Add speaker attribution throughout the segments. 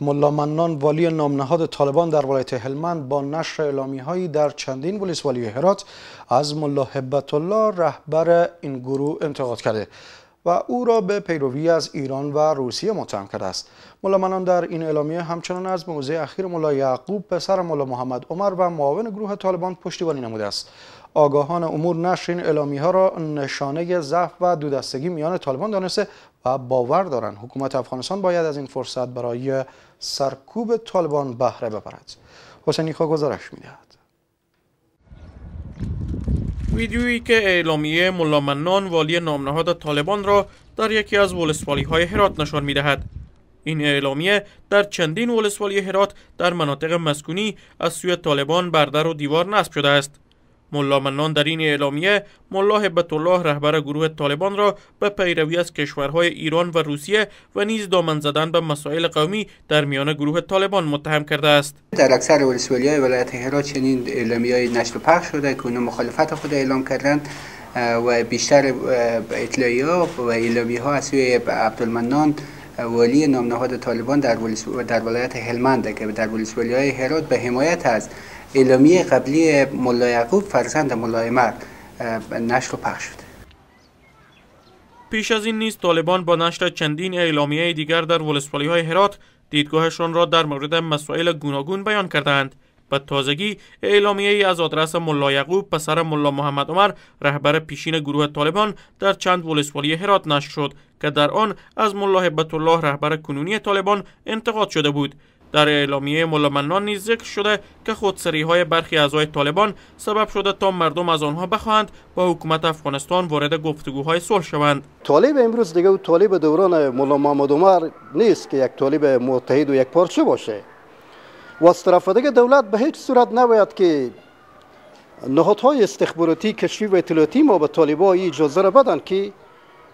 Speaker 1: ملا منان والی نامنهاد طالبان در ولایت هلمند با نشر اعلامی هایی در چندین ولسوالی هرات از ملا حبت الله رهبر این گروه انتقاد کرده. و او را به پیروی از ایران و روسیه متهم کرده است. ملا منان در این اعلامیه همچنان از موضع اخیر ملا یعقوب پسر ملا محمد عمر و معاون گروه طالبان پشتیبانی نموده است. آگاهان امور نشر این اعلامی ها را نشانه ضعف و دودستگی میان طالبان دانسته و باور دارند. حکومت افغانستان باید از این فرصت برای سرکوب طالبان بهره ببرد. حسینی گزارش می‌دهد.
Speaker 2: ویدیویی که اعلامیه ملا منان والی نامنهاد طالبان را در یکی از ولسوالی های هرات نشان می‌دهد. این اعلامیه در چندین ولسوالی هرات در مناطق مسکونی از سوی طالبان بر در و دیوار نصب شده است. ملا منان در این اعلامیه ملا حبت الله رهبر گروه طالبان را به پیروی از کشورهای ایران و روسیه و نیز دامن زدن به مسائل قومی در میان گروه طالبان متهم کرده است.
Speaker 3: در اکثر ولسوالی های ولایت هرات چنین اعلامیه های نشر و پخش شده که اونها مخالفت خود اعلام کردند و بیشتر اطلاعی ها و اعلامی ها از سوی عبدالمنان والی نامنهاد طالبان در, در ولایت هلمند که در ولسوالی های هرات به حمایت از اعلامیه قبلی ملا یعقوب فرزند ملا عمر نشر و پخش شده.
Speaker 2: پیش از این نیز طالبان با نشر چندین اعلامیه دیگر در ولسوالی های هرات دیدگاهشان را در مورد مسائل گوناگون بیان کردند به تازگی اعلامیه ای از آدرس ملا یعقوب پسر ملا محمد عمر رهبر پیشین گروه طالبان در چند ولسوالی هرات نشر شد که در آن از ملا حبت الله رهبر کنونی طالبان انتقاد شده بود. در اعلامیه مولا منان نیز ذکر شده که خودسری های برخی اعضای طالبان سبب شده تا مردم از آنها بخواهند با حکومت افغانستان وارد گفتگوهای صلح شوند.
Speaker 4: طالب امروز دیگه او طالب دوران مولا محمد عمر نیست که یک طالب متحد و یک پارچه باشه. و از طرف دیگه دولت به هیچ صورت نباید که نهادهای استخباراتی کشفی و اطلاعاتی ما به طالبا اجازه را بدن که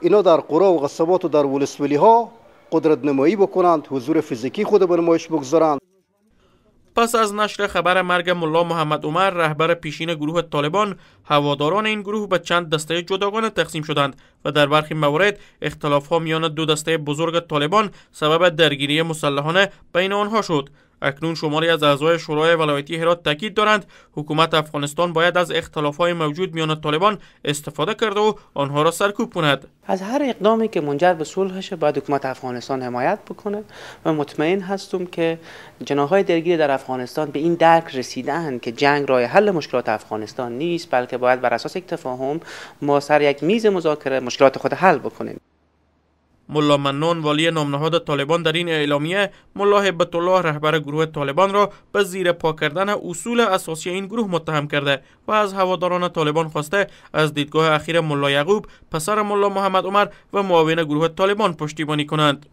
Speaker 4: اینا در قرا و قصبات و در ولسوالی ها قدرت نمایی بکنند حضور فیزیکی خود به نمایش بگذارند.
Speaker 2: پس از نشر خبر مرگ ملا محمد عمر رهبر پیشین گروه طالبان هواداران این گروه به چند دسته جداگانه تقسیم شدند و در برخی موارد اختلاف ها میان دو دسته بزرگ طالبان سبب درگیری مسلحانه بین آنها شد. اکنون شماری از اعضای شورای ولایتی هرات تاکید دارند حکومت افغانستان باید از های موجود میان طالبان استفاده کرده و آنها را سرکوب کند.
Speaker 5: از هر اقدامی که منجر به صلح باید حکومت افغانستان حمایت بکنه و مطمئن هستم که جناهای درگیر در افغانستان به این درک رسیدن که جنگ راه حل مشکلات افغانستان نیست بلکه باید بر اساس یک تفاهم ما سر یک میز مذاکره مشکلات خود حل بکنیم.
Speaker 2: ملا منون والی نامنهاد طالبان در این اعلامیه ملا حبت الله رهبر گروه طالبان را به زیر پا کردن اصول اساسی این گروه متهم کرده و از هواداران طالبان خواسته از دیدگاه اخیر ملا یعقوب پسر ملا محمد عمر و معاون گروه طالبان پشتیبانی کنند.